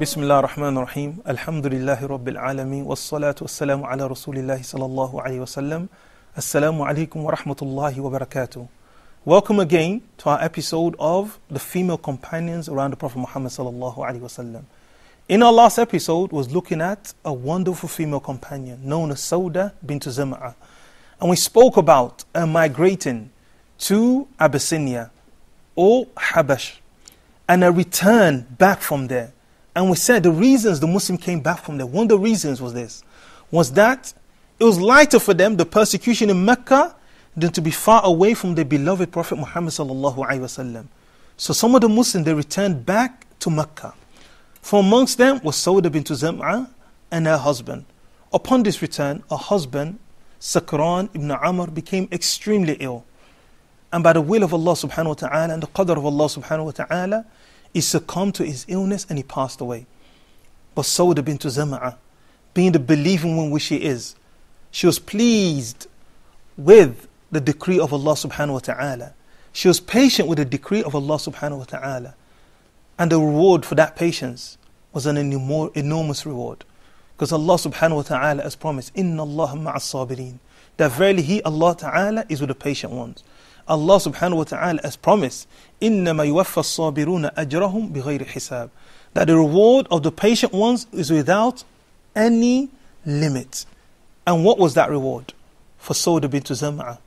بسم الله الرحمن الرحيم الحمد لله رب العالمين والصلاة والسلام على رسول الله صلى الله عليه وسلم السلام عليكم ورحمة الله وبركاته Welcome again to our episode of the female companions around the Prophet Muhammad صلى الله عليه وسلم. In our last episode was looking at a wonderful female companion known as Sauda bint Zam'a. And we spoke about her migrating to Abyssinia or Habash and a return back from there. And we said the reasons the Muslim came back from there, one of the reasons was this, was that it was lighter for them, the persecution in Mecca, than to be far away from their beloved Prophet Muhammad sallallahu alaihi wasallam. So some of the Muslims, they returned back to Mecca. From amongst them was Sauda bint Zam'a and her husband. Upon this return, her husband, Sakran ibn Amr, became extremely ill. And by the will of Allah subhanahu wa ta'ala and the qadr of Allah subhanahu wa ta'ala, he succumbed to his illness and he passed away. But Sauda bint Zama'a, being the believing one which she is, she was pleased with the decree of Allah subhanahu wa ta'ala. She was patient with the decree of Allah subhanahu wa ta'ala. And the reward for that patience was an enormous reward. Because Allah subhanahu wa ta'ala has promised, Inna Allah ma'as sabirin. That verily He, Allah ta'ala, is with the patient ones. Allah subhanahu wa ta'ala has promised, إِنَّمَا يُوَفَّى الصَّابِرُونَ أَجْرَهُمْ بِغَيْرِ حِسَابٍ That the reward of the patient ones is without any limit. And what was that reward? For Sauda bint Zam'a.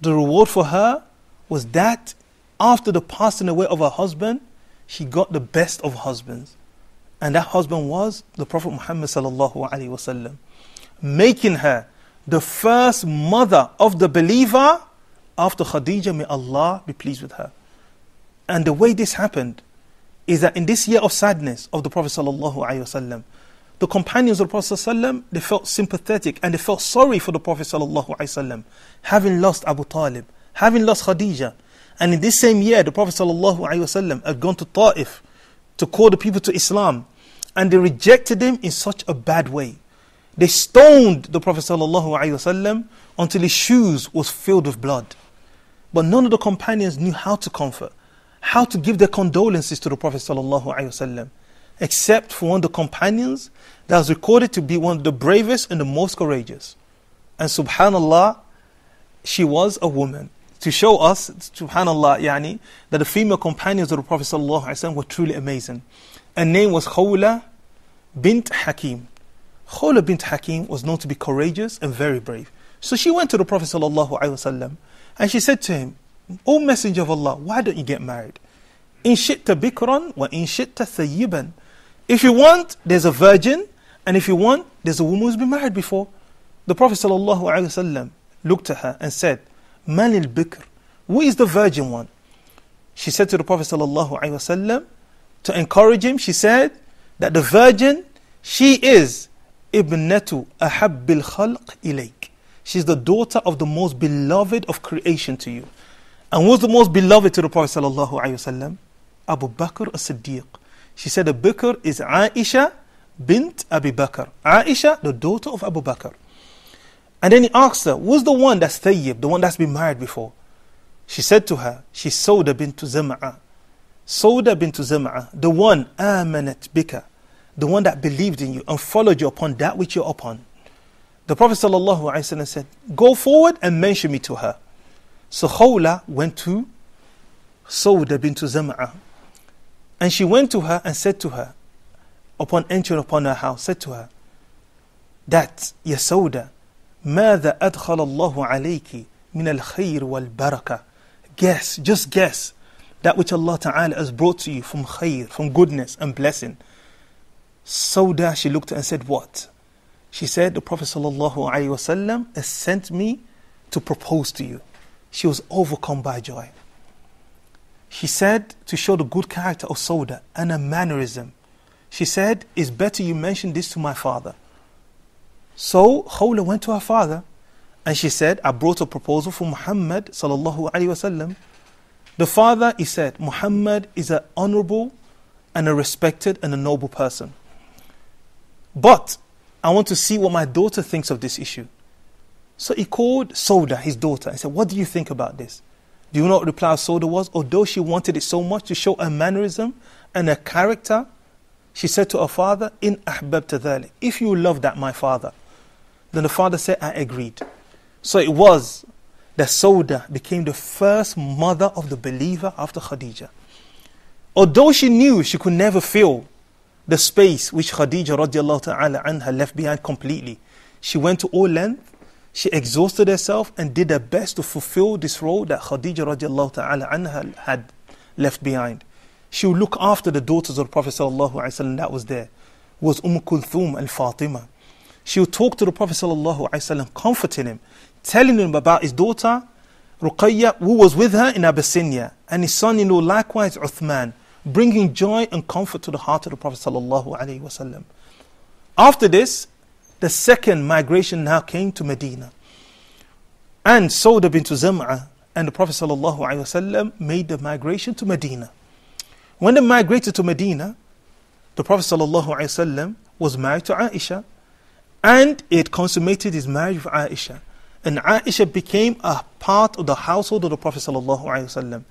The reward for her was that after the passing away of her husband, she got the best of husbands. And that husband was the Prophet Muhammad sallallahu alaihi wasallam, making her the first mother of the believer after Khadija, may Allah be pleased with her. And the way this happened is that in this year of sadness of the Prophet wasallam, the companions of the Prophet sallallahu they felt sympathetic and they felt sorry for the Prophet wasallam, having lost Abu Talib, having lost Khadija. And in this same year, the Prophet wasallam had gone to Ta'if to call the people to Islam, and they rejected him in such a bad way. They stoned the Prophet wasallam until his shoes was filled with blood. But none of the companions knew how to comfort, how to give their condolences to the Prophet ﷺ, except for one of the companions that was recorded to be one of the bravest and the most courageous. And subhanallah, she was a woman. To show us, subhanallah, yani, that the female companions of the Prophet ﷺ were truly amazing. Her name was Khawla bint Hakim. Khawla bint Hakim was known to be courageous and very brave. So she went to the Prophet sallallahu alaihi wasallam and she said to him, O Messenger of Allah, why don't you get married? In shitta bikran wa in shitta thayyiban. If you want, there's a virgin, and if you want, there's a woman who's been married before. The Prophet looked at her and said, Man al bikr, who is the virgin one? She said to the Prophet to encourage him, she said that the virgin, she is ibnatu ahabbil khalq ilayk. She's the daughter of the most beloved of creation to you. And who's the most beloved to the Prophet sallallahu alaihi wasallam? Abu Bakr as-Siddiq. She said Abu Bakr is Aisha bint Abi Bakr. Aisha, the daughter of Abu Bakr. And then he asked her, who's the one that's thayyib, the one that's been married before? She said to her, she's Sauda bint Zam'a. Sauda bint Zam'a, the one amanat bika, the one that believed in you and followed you upon that which you're upon. The Prophet ﷺ said, Go forward and mention me to her. So Khawla went to Sauda bint Zam'a. And she went to her and said to her, upon entering upon her house, said to her, that, Ya Sauda, ماذا أدخل الله عليك من الخير والبركة Guess, just guess, that which Allah Ta'ala has brought to you from khair, from goodness and blessing. Sauda, she looked and said, What? She said, The Prophet ﷺ has sent me to propose to you. She was overcome by joy. She said, to show the good character of Sauda and her mannerism, she said, It's better you mention this to my father. So Khawla went to her father and she said, I brought a proposal for Muhammad. The father, he said, Muhammad is an honorable and a respected and a noble person. But I want to see what my daughter thinks of this issue. So he called Sauda, his daughter, and said, What do you think about this? Do you know what reply Sauda was? Although she wanted it so much to show her mannerism and her character, she said to her father, In ahbabta if you love that, my father. Then the father said, I agreed. So it was that Sauda became the first mother of the believer after Khadija. Although she knew she could never fill the space which Khadija radiallahu ta'ala anha left behind completely, she went to all length, she exhausted herself and did her best to fulfill this role that Khadija radiallahu ta'ala anha had left behind. She would look after the daughters of the Prophet sallallahu alaihi wasallam that was there. Was Umm Kulthum and Fatima. She would talk to the Prophet sallallahu alaihi wasallam, comforting him, telling him about his daughter Ruqayya, who was with her in Abyssinia, and his son-in-law likewise Uthman, bringing joy and comfort to the heart of the Prophet sallallahu alaihi wasallam. After this, the second migration now came to Medina. And Sauda bint Zam'a and the Prophet ﷺ made the migration to Medina. When they migrated to Medina, the Prophet ﷺ was married to Aisha and it consummated his marriage with Aisha. And Aisha became a part of the household of the Prophet ﷺ.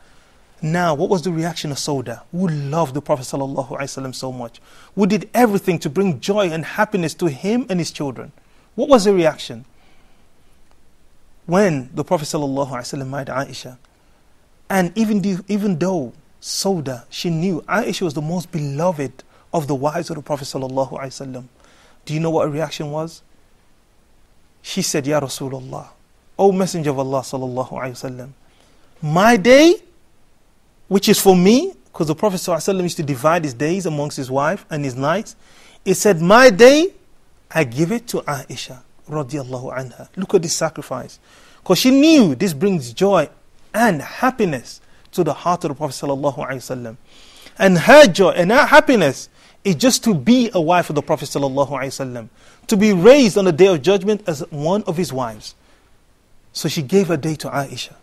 Now, what was the reaction of Sauda, who loved the Prophet ﷺ so much, who did everything to bring joy and happiness to him and his children? What was the reaction? When the Prophet ﷺ married Aisha, and even, the, even though Sauda, she knew Aisha was the most beloved of the wives of the Prophet ﷺ, do you know what her reaction was? She said, Ya Rasulullah, O Messenger of Allah sallallahu alayhi wasallam, my day which is for me, because the Prophet ﷺ used to divide his days amongst his wife and his nights. He said, My day, I give it to Aisha anha. Look at this sacrifice. Because she knew this brings joy and happiness to the heart of the Prophet. And her joy and her happiness is just to be a wife of the Prophet to be raised on the day of judgment as one of his wives. So she gave her day to Aisha.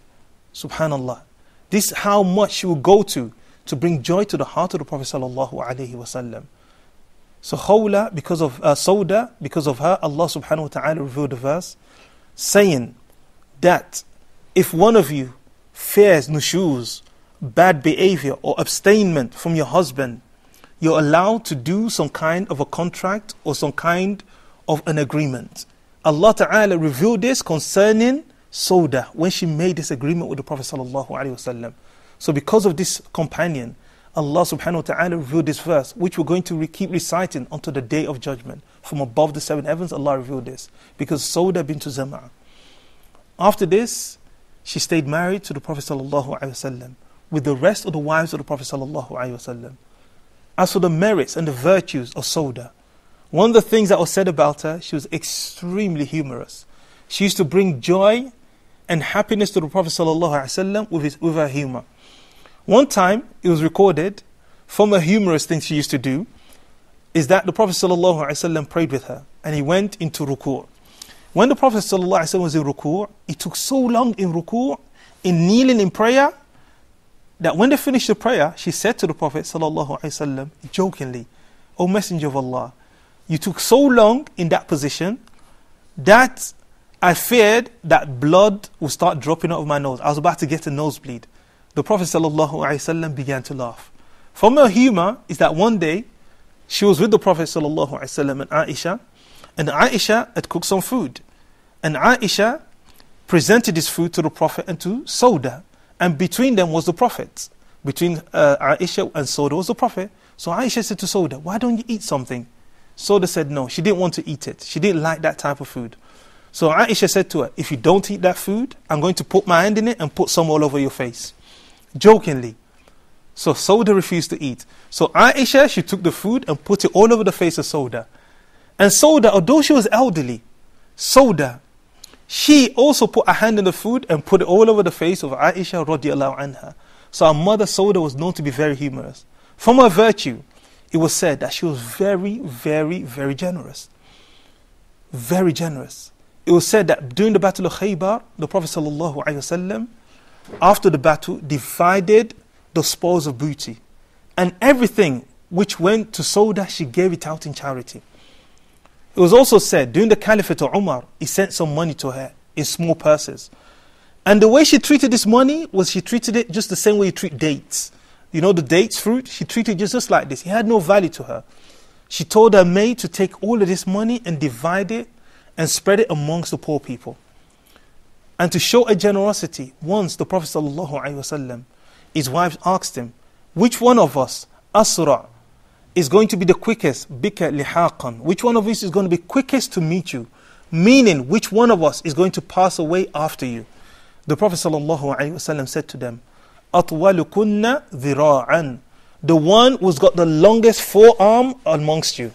Subhanallah. This how much she will go to to bring joy to the heart of the Prophet sallallahu alaihi wasallam. So Khawla, because of uh, Sauda, because of her, Allah subhanahu wa ta'ala revealed the verse saying that if one of you fears nushuz, bad behavior or abstainment from your husband, you're allowed to do some kind of a contract or some kind of an agreement. Allah Ta'ala revealed this concerning Sauda when she made this agreement with the Prophet sallallahu So because of this companion, Allah subhanahu wa ta'ala revealed this verse, which we're going to re- keep reciting until the day of judgment. From above the seven heavens, Allah revealed this. Because Sauda bint Zama. After this, she stayed married to the Prophet sallallahu with the rest of the wives of the Prophet sallallahu As for the merits and the virtues of Sauda, one of the things that was said about her, she was extremely humorous. She used to bring joy and happiness to the Prophet ﷺ with, his, with her humor. One time, it was recorded from a humorous thing she used to do, is that the Prophet ﷺ prayed with her and he went into ruku'. When the Prophet ﷺ was in ruku', he took so long in ruku', in kneeling in prayer, that when they finished the prayer, she said to the Prophet ﷺ jokingly, O Messenger of Allah, you took so long in that position that I feared that blood would start dropping out of my nose. I was about to get a nosebleed. The Prophet ﷺ began to laugh. From her humor is that one day she was with the Prophet ﷺ and Aisha, and Aisha had cooked some food. And Aisha presented this food to the Prophet and to Sauda. And between them was the Prophet. Between uh, Aisha and Sauda was the Prophet. So Aisha said to Sauda, Why don't you eat something? Sauda said no, she didn't want to eat it. She didn't like that type of food. So Aisha said to her, If you don't eat that food, I'm going to put my hand in it and put some all over your face. Jokingly. So Sauda refused to eat. So Aisha, she took the food and put it all over the face of Sauda. And Sauda, although she was elderly, Sauda, she also put a hand in the food and put it all over the face of Aisha radiallahu anha. So our mother Sauda was known to be very humorous. From her virtue, it was said that she was very, very, very generous. Very generous it was said that during the Battle of Khaybar, the Prophet ﷺ, after the battle, divided the spoils of booty. And everything which went to Sauda, she gave it out in charity. It was also said during the Caliphate of Umar, he sent some money to her in small purses. And the way she treated this money was she treated it just the same way you treat dates. you know the dates, fruit? She treated it just like this. It had no value to her. She told her maid to take all of this money and divide it and spread it amongst the poor people. And to show a generosity, once the Prophet ﷺ, his wife asked him, Which one of us, Asra, is going to be the quickest? Bika lihaqan. Which one of us is going to be quickest to meet you? Meaning, which one of us is going to pass away after you? The Prophet ﷺ said to them, Atwalukunna. The one who's got the longest forearm amongst you.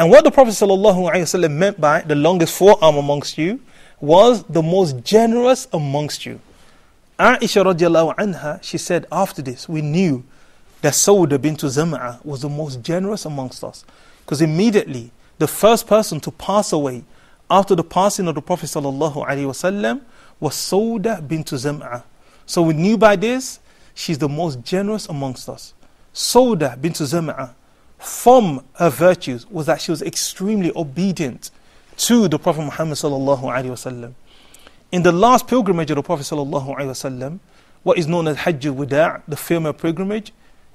And what the Prophet ﷺ meant by the longest forearm amongst you was the most generous amongst you. Aisha radiallahu anha, she said after this, we knew that Sauda bint Zam'a was the most generous amongst us. Because immediately, the first person to pass away after the passing of the Prophet wasallam was Sauda bint Zam'a. So we knew by this, she's the most generous amongst us. Sauda bint Zam'a, from her virtues was that she was extremely obedient to the Prophet Muhammad sallallahu alaihi wasallam. In the last pilgrimage of the Prophet sallallahu alaihi wasallam, what is known as Hajj Wada', the female pilgrimage,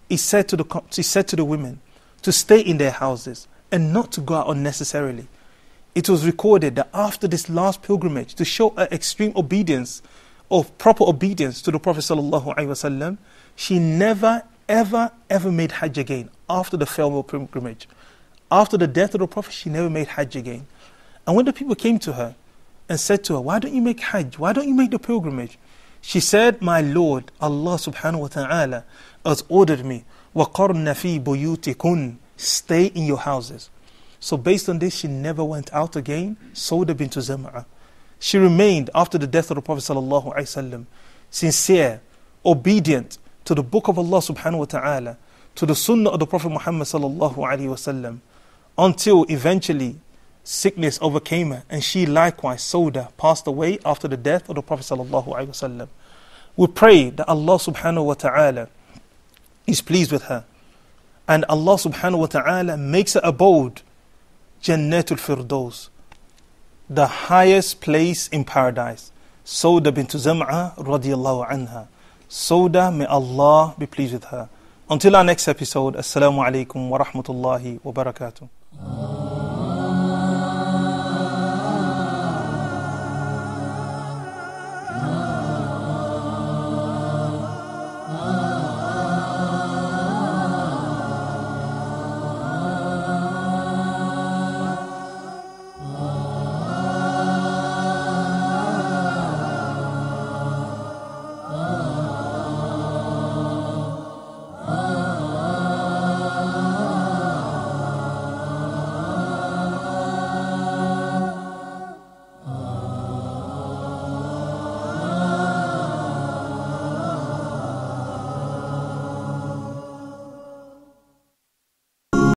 he said to the he said to the women to stay in their houses and not to go out unnecessarily. It was recorded that after this last pilgrimage, to show her extreme obedience of proper obedience to the Prophet sallallahu she never ever ever made Hajj again after the female pilgrimage. After the death of the Prophet, she never made Hajj again. And when the people came to her and said to her, Why don't you make Hajj? Why don't you make the pilgrimage? She said, My Lord, Allah subhanahu wa ta'ala has ordered me, وَقَرْنَ فِي بُيُوتِكُنْ Stay in your houses. So based on this, she never went out again. Sauda bint Zam'a. She remained after the death of the Prophet sallallahu alaihi wasallam, sincere, obedient to the book of Allah subhanahu wa ta'ala, to the sunnah of the Prophet Muhammad sallallahu alaihi wasallam, until eventually sickness overcame her, and she likewise, Sauda, passed away after the death of the Prophet ﷺ. We pray that Allah subhanahu wa ta'ala is pleased with her, and Allah subhanahu wa ta'ala makes her abode Jannatul Firdaus, the highest place in paradise. Sauda bint Zam'a radiallahu anha. Sauda, may Allah be pleased with her. Until our next episode, Assalamu alaikum wa rahmatullahi wa barakatuh.